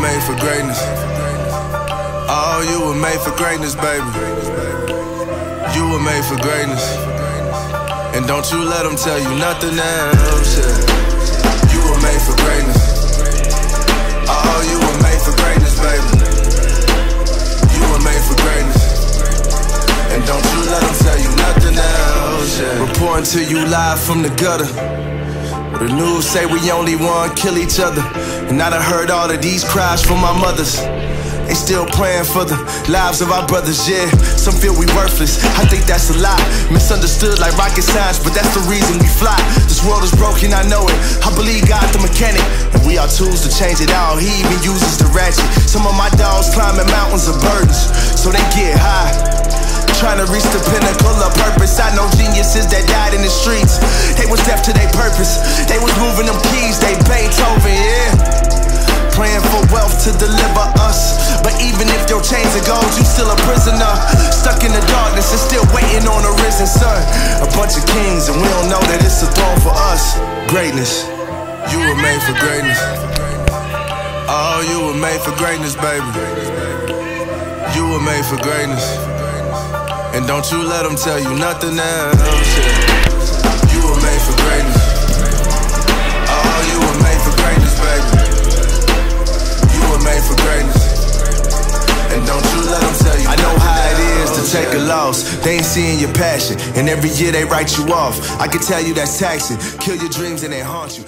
made for greatness. Oh, you were made for greatness, baby. You were made for greatness. And don't you let them tell you nothing else, yeah. You were made for greatness. Oh, you were made for greatness, baby. You were made for greatness. And don't you let them tell you nothing else, yeah. Reporting to you live from the gutter. The news say we only want kill each other. And I done heard all of these cries from my mothers. They still praying for the lives of our brothers, yeah. Some feel we worthless, I think that's a lie. Misunderstood like rocket science, but that's the reason we fly. This world is broken, I know it. I believe God the mechanic. And we are tools to change it out. He even uses the ratchet. Some of my dogs climbing mountains of burdens, so they get high. Trying to reach the pinnacle of purpose. To. They was moving them keys, they Beethoven, yeah praying for wealth to deliver us. But even if your chains are gold, you still a prisoner. Stuck in the darkness and still waiting on a risen sun. A bunch of kings, and we don't know that it's a throne for us. Greatness, you were made for greatness. Oh, you were made for greatness, baby. You were made for greatness. And don't you let them tell you nothing else. You were made for greatness. Take a loss. They ain't seeing your passion. And every year they write you off. I can tell you that's taxing. Kill your dreams and they haunt you.